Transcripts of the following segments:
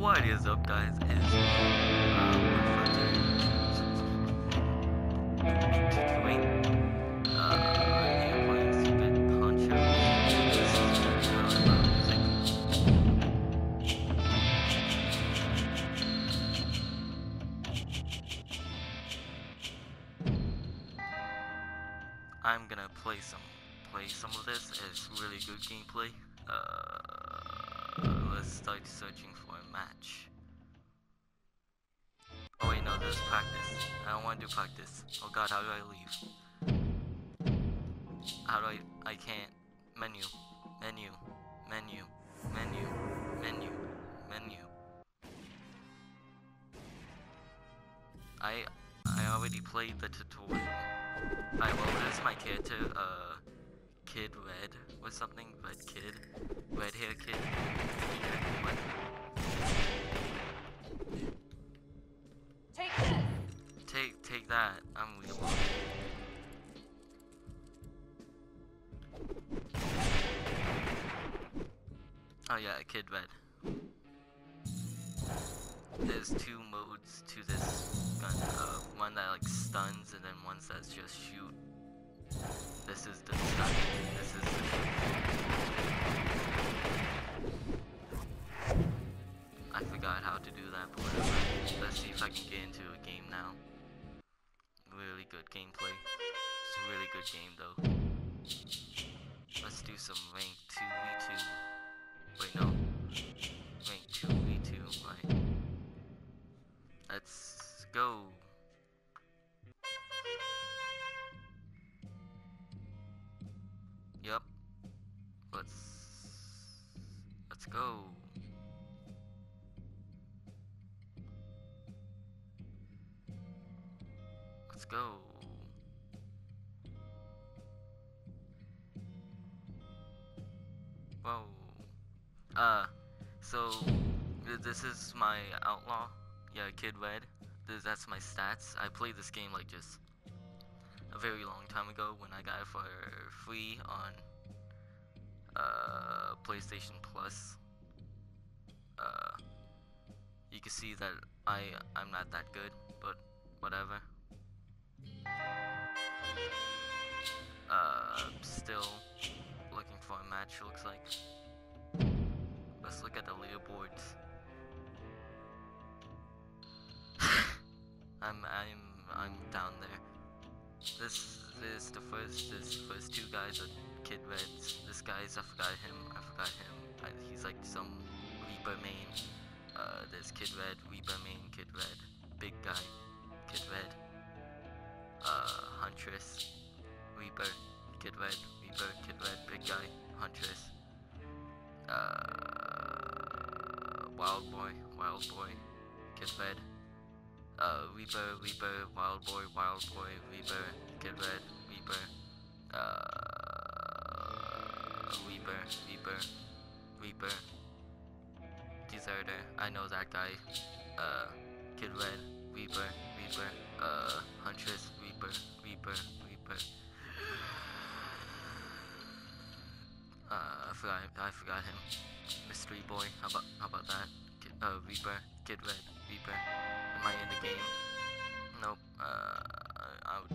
What is up, guys? Is uh, uh, music. I'm gonna play some play some of this. It's really good gameplay. Uh, let's start searching for a match. Oh wait, no, there's practice. I don't want to do practice. Oh god, how do I leave? How do I? I can't. Menu, menu, menu, menu, menu, menu. I I already played the tutorial. Alright, well, this is my character, uh, Kid Red or something, Red Kid, Red Hair Kid. Take this! Take, take that. I'm real. Oh yeah, Kid Red. There's two modes to this gun. Uh, one that like stuns, and then one that just shoot. This is the stun. This is. I forgot how to do that, but whatever. Let's see if I can get into a game now. Really good gameplay. It's a really good game though. Let's do some rank 2v2. Wait, no. Rank 2v2, right. Let's go. Let's let's go. Let's go. Whoa. Uh, so this is my outlaw. Yeah, Kid Red. Th- That's my stats. I played this game like just a very long time ago when I got it for free on uh, PlayStation Plus. Uh, you can see that I I'm not that good, but whatever. Uh, still looking for a match. Looks like. Let's look at the leaderboards. I'm I'm I'm down there. This is the first this first two guys are Kid Reds. This guy's I forgot him. I forgot him. I, he's like some Reaper main. Uh, there's Kid Red, Reaper main, Kid Red, big guy, Kid Red. Uh, Huntress, Reaper, Kid Red, Reaper, Kid Red, big guy, Huntress. Uh, Wild Boy, Wild Boy, Kid Red. Uh, Reaper, Reaper, Wild Boy, Wild Boy, Reaper, Kid Red, Reaper. Uh, Reaper, Reaper, Reaper. Deserter, I know that guy. Uh, Kid Red, Reaper, Reaper, uh, Huntress, Reaper, Reaper, Reaper. Uh, I forgot, I forgot him. Mystery Boy, how about, how about that? Kid, uh, Reaper, Kid Red, Reaper. Am I in the game? Nope. Uh, out.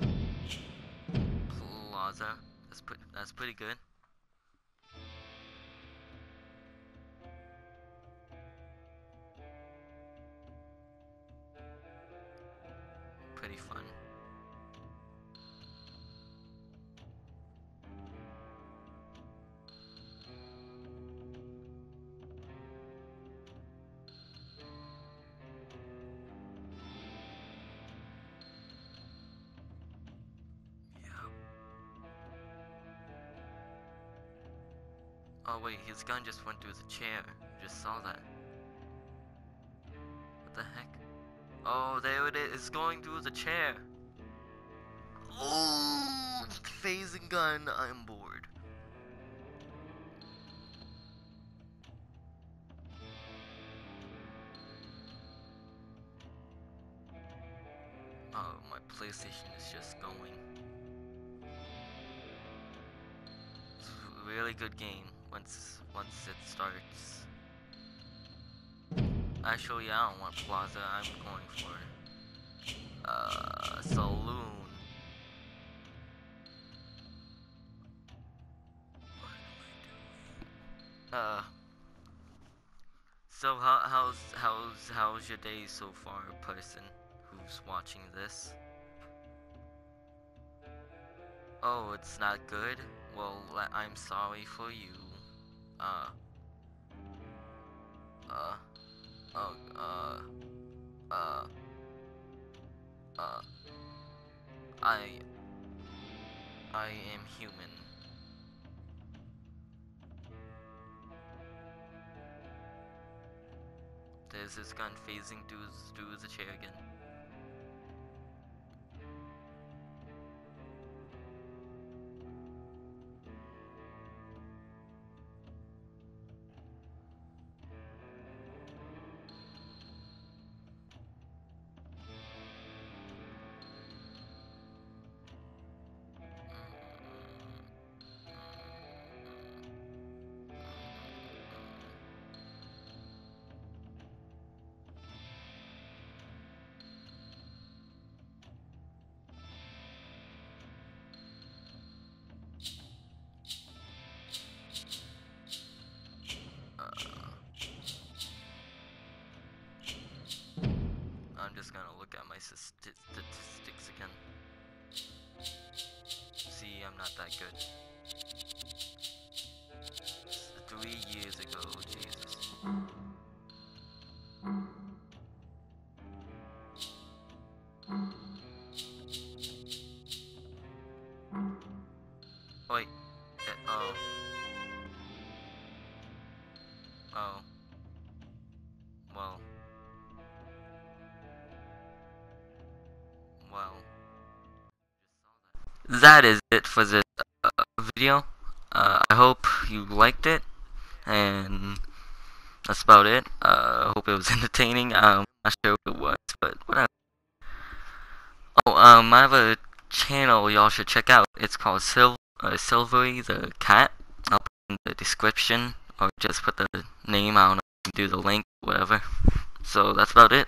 Plaza. That's pretty. That's pretty good. Oh wait, his gun just went through the chair. Just saw that. What the heck? Oh, there it is. It's going through the chair. Oh, phasing gun. I'm bored. Oh, my PlayStation is just going. It's a really good game once once it starts. Actually, I don't want plaza. I'm going for uh saloon. Uh. So how how's how's how's your day so far, person who's watching this? Oh, it's not good. Well, I'm sorry for you. Uh. Uh. Oh. Uh. Uh. Uh. I. I am human. There's his gun phasing through, through the chair again. Not good. Three years ago, Jesus. Wait. Uh, oh. Oh. Well. Well. That is it for this video. Uh, I hope you liked it, and that's about it. Uh, I hope it was entertaining. I'm not sure what it was, but whatever. Oh, um, I have a channel y'all should check out. It's called Sil uh, Silvirie the Cat. I'll put in the description, or just put the name, I don't know, do the link, whatever. So that's about it.